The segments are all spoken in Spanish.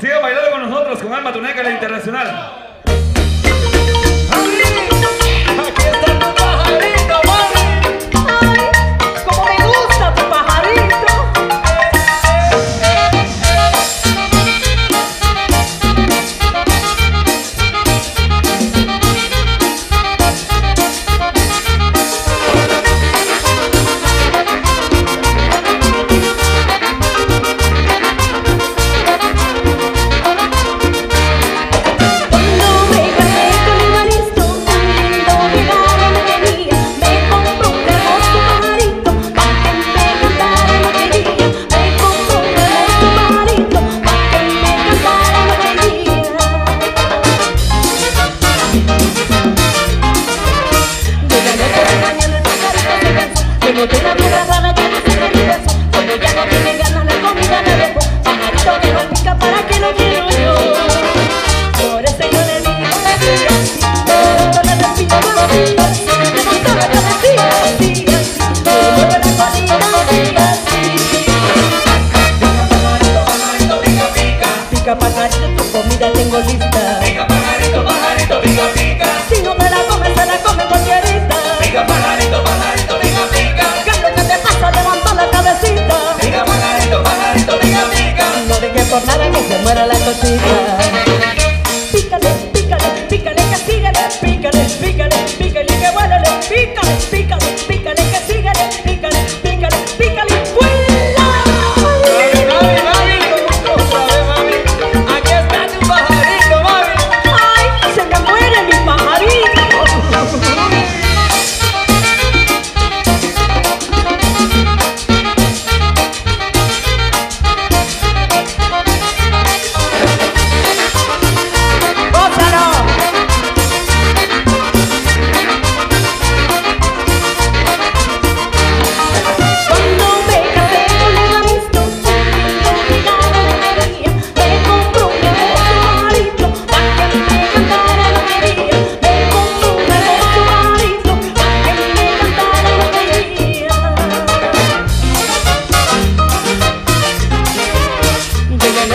Sigue bailando con nosotros, con Alma Tuneca, la internacional. Cuando ya no sé ya no tiene ganas la comida la dejo pica para que quiero yo Por eso yo le digo Me gusta la así Me la así así Pica pajarito, pica pajarito Tu comida tengo lista por nada que se muera la cosita.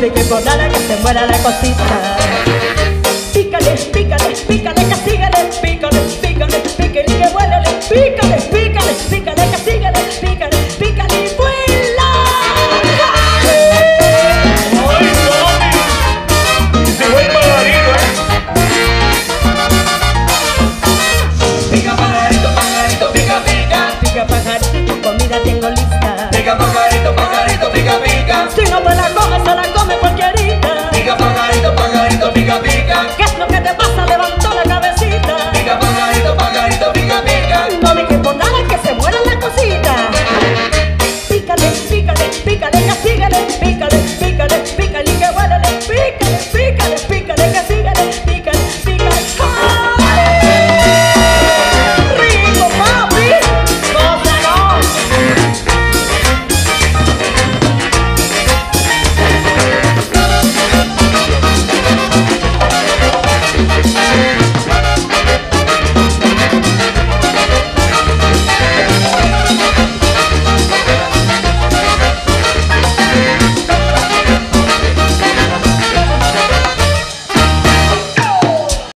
duro y que por nada que se muera la cosita. Pícale, pícale, pícale.